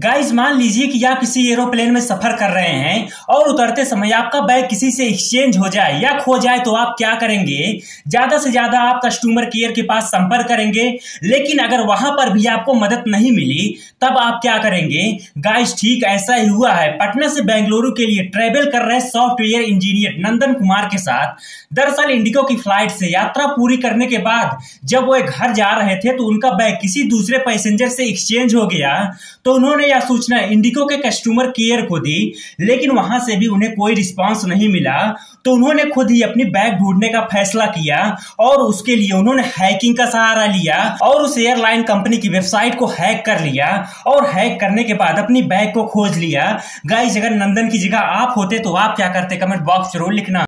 Guys मान लीजिए कि आप किसी एरोप्लेन में सफ़र कर रहे हैं और उतरते समय आपका बैग किसी से एक्सचेंज हो जाए या खो जाए तो आप क्या करेंगे? ज़्यादा से ज़्यादा आप कस्टमर केयर के पास संपर्क करेंगे, लेकिन अगर वहाँ पर भी आपको मदद नहीं मिली, तब आप क्या करेंगे? गाइस ठीक ऐसा ही हुआ है। पटना से बेंगलुरु के लिए ट्रेवल कर रहे सॉफ्टवेयर इंजीनियर नंदन कुमार के साथ दरअसल इंडिगो की फ़्लाइट से यात्रा पूरी करने के बाद जब वो घर जा रहे थे तो उनका बैग किसी दूसरे पैसेंजर से एक्सचेंज हो गया तो उन्होंने यह सूचना इंडिको के कस्टमर केयर को दी लेकिन वहाँ से भी उन्हें कोई रिस्पांस नहीं मिला। तो उन्होंने खुद ही अपनी बैग ढूँढने का फैसला किया और उसके लिए उन्होंने हैकिंग का सहारा लिया और उस एयरलाइन कंपनी की वेबसाइट को हैक कर लिया और हैक करने के बाद अपनी बैग को खोज लिया। गाइस अगर नंदन की जगह आप होते तो आप क्या करते? कमेंट बॉक्स ज़रूर लिखना।